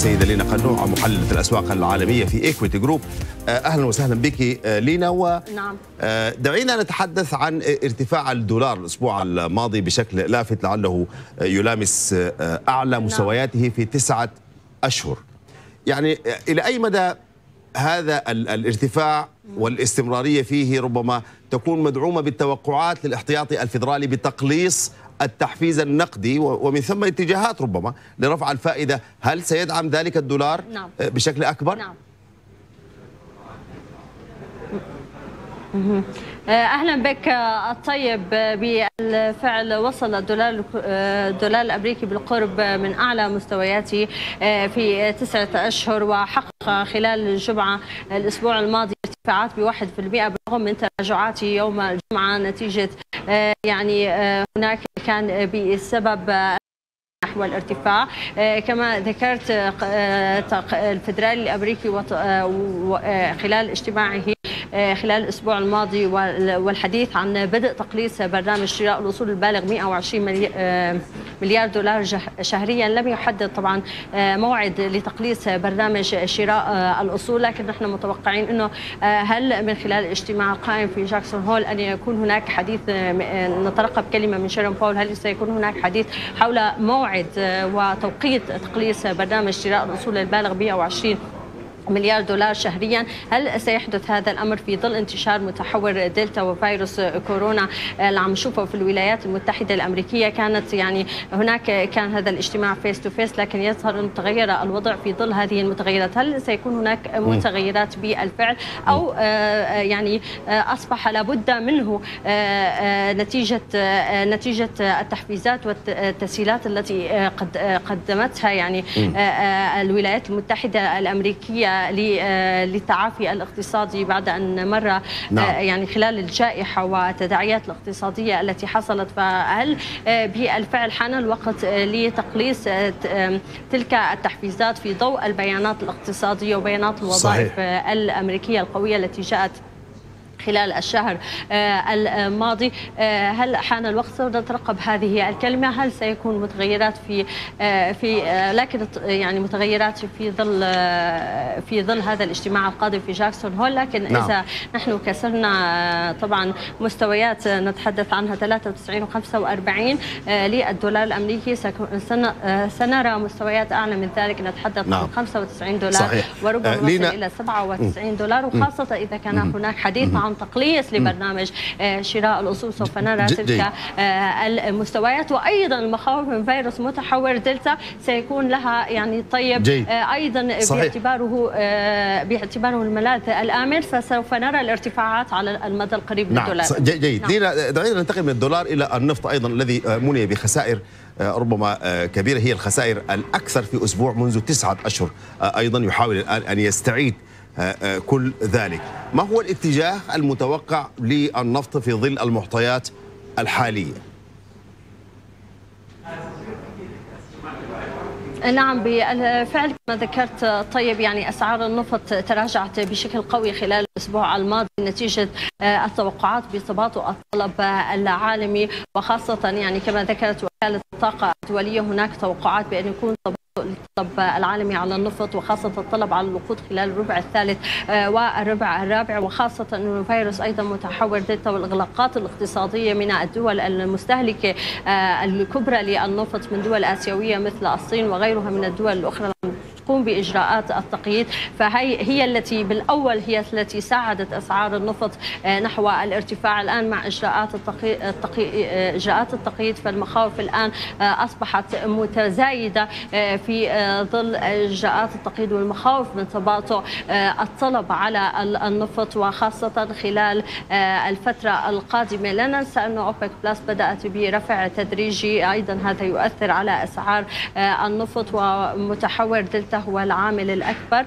السيدة لينا قنوع محلله الأسواق العالمية في ايكويتي جروب أهلا وسهلا بك لينا. و نعم. دعينا نتحدث عن ارتفاع الدولار الأسبوع الماضي بشكل لافت لعله يلامس أعلى مستوياته في تسعة أشهر. يعني إلى أي مدى هذا الارتفاع والاستمرارية فيه ربما تكون مدعومة بالتوقعات للاحتياطي الفيدرالي بتقليص التحفيز النقدي ومن ثم اتجاهات ربما لرفع الفائدة، هل سيدعم ذلك الدولار نعم. بشكل أكبر؟ نعم أهلا بك الطيب بالفعل وصل الدولار الدولار الأمريكي بالقرب من أعلى مستوياته في تسعة أشهر وحقق خلال الجمعة الأسبوع الماضي ارتفاعات ب 1% بالرغم من تراجعاته يوم الجمعة نتيجة يعني هناك كان بسبب نحو الارتفاع. كما ذكرت الفدرالي الأمريكي خلال اجتماعه خلال الأسبوع الماضي والحديث عن بدء تقليص برنامج شراء الاصول البالغ 120 مليار دولار شهريا. لم يحدد طبعا موعد لتقليص برنامج شراء الاصول لكن نحن متوقعين إنه هل من خلال الاجتماع القائم في جاكسون هول أن يكون هناك حديث نترقب كلمة من chairman Powell. هل سيكون هناك حديث حول موعد وتوقيت تقليص برنامج شراء الاصول البالغ 120 مليار دولار شهريا. هل سيحدث هذا الأمر في ظل انتشار متحور دلتا وفيروس كورونا؟ اللي عم نشوفه في الولايات المتحدة الأمريكية كانت يعني هناك كان هذا الاجتماع face to face لكن يظهر أن تغير الوضع في ظل هذه المتغيرات. هل سيكون هناك متغيرات بالفعل؟ أو يعني أصبح لابد منه نتيجة نتيجة التحفيزات والتسهيلات التي قد قدمتها يعني الولايات المتحدة الأمريكية للتعافي الاقتصادي بعد أن مر نعم. يعني خلال الجائحة والتداعيات الاقتصادية التي حصلت فهل بالفعل حان الوقت لتقليص تلك التحفيزات في ضوء البيانات الاقتصادية وبيانات الوظائف صحيح. الأمريكية القوية التي جاءت خلال الشهر الماضي. هل حان الوقت نترقب هذه الكلمة؟ هل سيكون متغيرات في في لكن يعني متغيرات في ظل في ظل هذا الاجتماع القادم في جاكسون هول؟ لكن نعم. إذا نحن كسرنا طبعا مستويات نتحدث عنها 93 و45 للدولار الأمريكي سنرى مستويات أعلى من ذلك. نتحدث نعم. عن 95 دولار صحيح. وربما نصل إلى 97 دولار وخاصة إذا كان هناك حديث عن تقليص لبرنامج شراء الأصول سوف نرى تلك المستويات وأيضا المخاوف من فيروس متحور دلتا سيكون لها يعني طيب جيد. أيضا صحيح. باعتباره باعتباره الملاذ الآمن فسوف نرى الارتفاعات على المدى القريب نعم. للدولار جيد نعم. دعينا ننتقل من الدولار إلى النفط أيضا الذي مني بخسائر ربما كبيرة هي الخسائر الأكثر في أسبوع منذ تسعة أشهر أيضا يحاول الآن أن يستعيد كل ذلك. ما هو الاتجاه المتوقع للنفط في ظل المعطيات الحالية؟ نعم بالفعل كما ذكرت طيب يعني أسعار النفط تراجعت بشكل قوي خلال الأسبوع الماضي نتيجة التوقعات بتباطؤ الطلب العالمي وخاصة يعني كما ذكرت وكالة الطاقة الدولية هناك توقعات بأن يكون الطلب العالمي على النفط وخاصة الطلب على الوقود خلال الربع الثالث والربع الرابع وخاصة أنه الفيروس أيضا متحور دلتا والإغلاقات الاقتصادية من الدول المستهلكة الكبرى للنفط من دول آسيوية مثل الصين وغيرها من الدول الأخرى. تقوم بإجراءات التقييد فهي هي التي بالأول هي التي ساعدت أسعار النفط نحو الارتفاع الآن مع إجراءات التقييد التقي... إجراءات التقييد. فالمخاوف الآن أصبحت متزايدة في ظل إجراءات التقييد والمخاوف من تباطؤ الطلب على النفط وخاصة خلال الفترة القادمة. لا ننسى انه أوبك بلس بدأت برفع تدريجي. أيضا هذا يؤثر على أسعار النفط ومتحور دلتا هو العامل الأكبر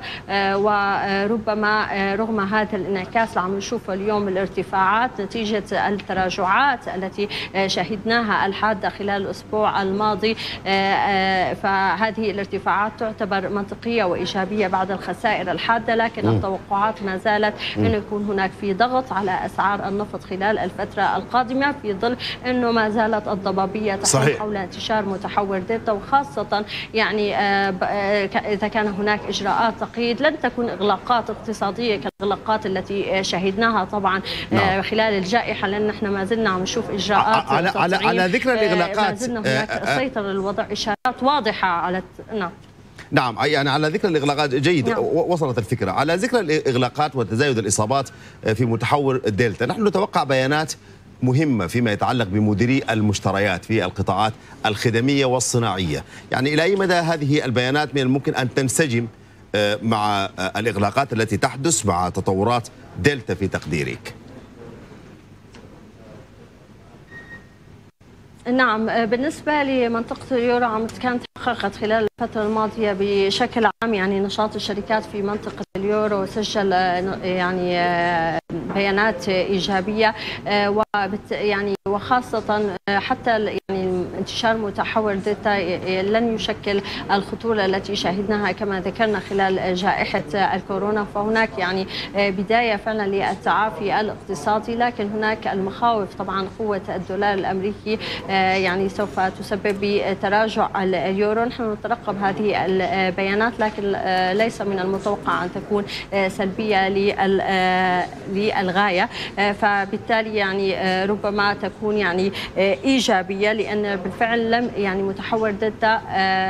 وربما رغم هذا الانعكاس اللي عم نشوفه اليوم الارتفاعات نتيجة التراجعات التي شهدناها الحادة خلال الأسبوع الماضي فهذه الارتفاعات تعتبر منطقية وإيجابية بعد الخسائر الحادة لكن التوقعات ما زالت أن يكون هناك في ضغط على أسعار النفط خلال الفترة القادمة في ظل أنه ما زالت الضبابية تحول حول انتشار متحور دلتا وخاصة يعني إذا كان هناك إجراءات تقييد لن تكون إغلاقات اقتصادية كالإغلاقات التي شهدناها طبعا نعم. خلال الجائحة لأن نحن ما زلنا عم نشوف إجراءات على على على ذكر الإغلاقات ما زلنا هناك سيطر الوضع إشارات واضحة على نعم نعم يعني على ذكر الإغلاقات جيد نعم. وصلت الفكرة على ذكر الإغلاقات وتزايد الإصابات في متحور الدلتا نحن نتوقع بيانات مهمة فيما يتعلق بمديري المشتريات في القطاعات الخدمية والصناعية. يعني إلى أي مدى هذه البيانات من الممكن أن تنسجم مع الإغلاقات التي تحدث مع تطورات دلتا في تقديرك؟ نعم بالنسبة لمنطقة اليورو عم كانت تحققت خلال الفترة الماضية بشكل عام يعني نشاط الشركات في منطقة اليورو سجل يعني بيانات إيجابية وبت يعني وخاصة حتى يعني انتشار متحور دلتا لن يشكل الخطورة التي شاهدناها كما ذكرنا خلال جائحة الكورونا. فهناك يعني بداية فعلا للتعافي الاقتصادي لكن هناك المخاوف. طبعا قوة الدولار الأمريكي يعني سوف تسبب بتراجع اليورو. نحن نترقب هذه البيانات لكن ليس من المتوقع أن تكون سلبية للغاية. فبالتالي يعني ربما تكون يعني إيجابية لأن بالفعل لم يعني متحور دلتا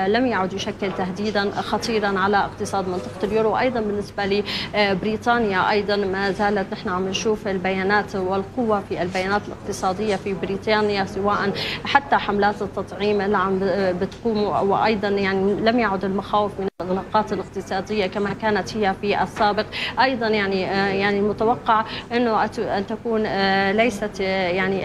لم يعد يشكل تهديدا خطيرا على اقتصاد منطقة اليورو وأيضا بالنسبة لبريطانيا. أيضا ما زالت نحن عم نشوف البيانات والقوة في البيانات الاقتصادية في بريطانيا سواء حتى حملات التطعيم اللي عم بتقوم وأيضا يعني لم يعد المخاوف من الاغلاقات الاقتصادية كما كانت هي في السابق. أيضا يعني يعني المتوقع إنه أن تكون ليست يعني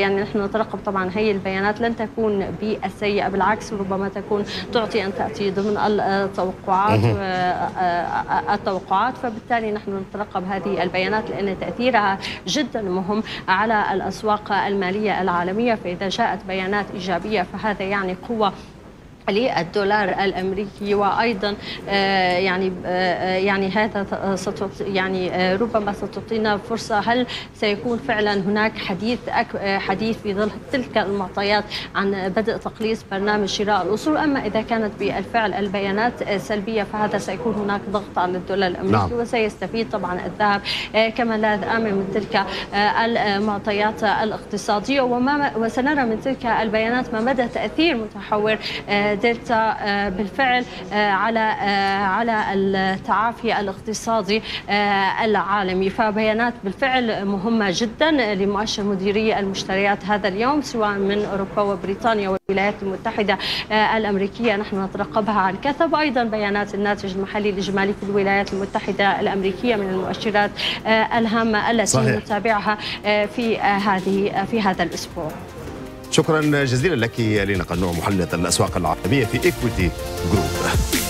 يعني نحن نترقب طبعا هي البيانات لن تكون بالسيئة بالعكس ربما تكون تعطي أن تأتي ضمن التوقعات التوقعات. فبالتالي نحن نترقب هذه البيانات لأن تأثيرها جدا مهم على الأسواق المالية العالمية. فإذا جاءت بيانات إيجابية فهذا يعني قوة للدولار الأمريكي وأيضا يعني يعني هذا يعني ربما ستعطينا فرصة. هل سيكون فعلا هناك حديث حديث في ظل تلك المعطيات عن بدء تقليص برنامج شراء الأصول؟ أما إذا كانت بالفعل البيانات سلبية فهذا سيكون هناك ضغط على الدولار الأمريكي نعم. وسيستفيد طبعا الذهب كما لا آمن من تلك المعطيات الاقتصادية. وما وسنرى من تلك البيانات ما مدى تأثير متحور دلتا بالفعل على على التعافي الاقتصادي العالمي. فبيانات بالفعل مهمة جدا لمؤشر مديري المشتريات هذا اليوم سواء من أوروبا وبريطانيا والولايات المتحدة الأمريكية. نحن نترقبها عن كثب. أيضا بيانات الناتج المحلي الاجمالي في الولايات المتحدة الأمريكية من المؤشرات الهامة التي صحيح. نتابعها في هذه في هذا الأسبوع. شكرا جزيلا لك لينا قنوع محلله الأسواق العالميه في ايكويتي جروب